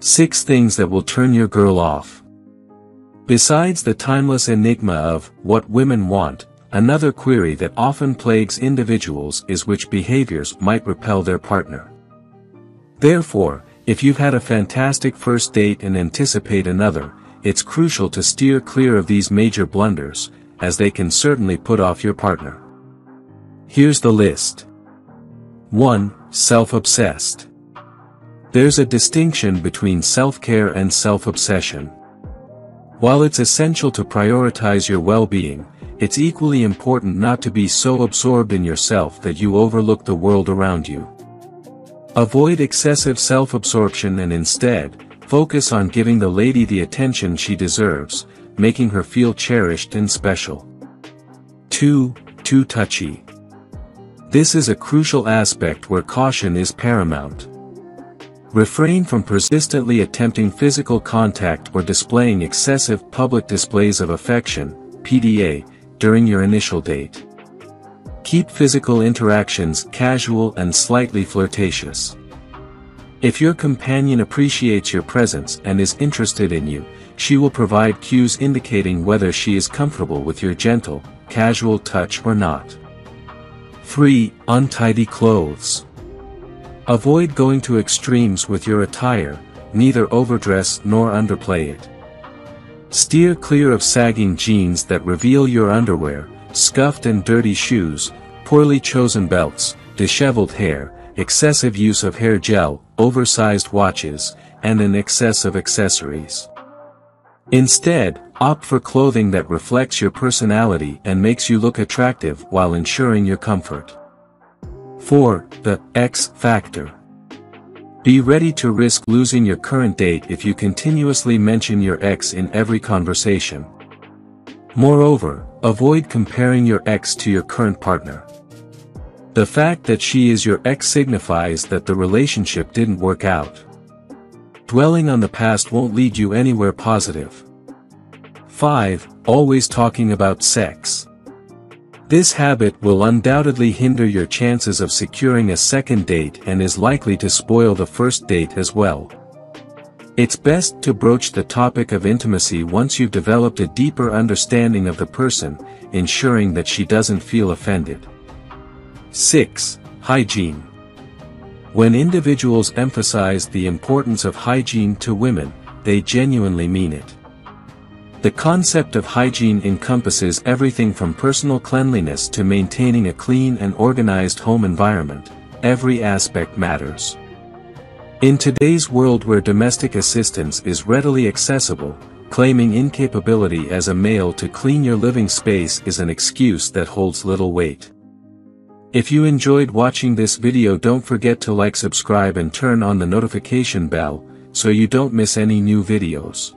6 things that will turn your girl off. Besides the timeless enigma of what women want, another query that often plagues individuals is which behaviors might repel their partner. Therefore, if you've had a fantastic first date and anticipate another, it's crucial to steer clear of these major blunders, as they can certainly put off your partner. Here's the list. 1. Self-obsessed. There's a distinction between self-care and self-obsession. While it's essential to prioritize your well-being, it's equally important not to be so absorbed in yourself that you overlook the world around you. Avoid excessive self-absorption and instead, focus on giving the lady the attention she deserves, making her feel cherished and special. 2. Too touchy. This is a crucial aspect where caution is paramount. Refrain from persistently attempting physical contact or displaying excessive public displays of affection, PDA, during your initial date. Keep physical interactions casual and slightly flirtatious. If your companion appreciates your presence and is interested in you, she will provide cues indicating whether she is comfortable with your gentle, casual touch or not. 3. Untidy clothes. Avoid going to extremes with your attire, neither overdress nor underplay it. Steer clear of sagging jeans that reveal your underwear, scuffed and dirty shoes, poorly chosen belts, disheveled hair, excessive use of hair gel, oversized watches, and an excess of accessories. Instead, opt for clothing that reflects your personality and makes you look attractive while ensuring your comfort. 4. The X Factor. Be ready to risk losing your current date if you continuously mention your ex in every conversation. Moreover, avoid comparing your ex to your current partner. The fact that she is your ex signifies that the relationship didn't work out. Dwelling on the past won't lead you anywhere positive. 5. Always talking about sex. This habit will undoubtedly hinder your chances of securing a second date and is likely to spoil the first date as well. It's best to broach the topic of intimacy once you've developed a deeper understanding of the person, ensuring that she doesn't feel offended. 6. Hygiene. When individuals emphasize the importance of hygiene to women, they genuinely mean it. The concept of hygiene encompasses everything from personal cleanliness to maintaining a clean and organized home environment, every aspect matters. In today's world where domestic assistance is readily accessible, claiming incapability as a male to clean your living space is an excuse that holds little weight. If you enjoyed watching this video don't forget to like subscribe and turn on the notification bell, so you don't miss any new videos.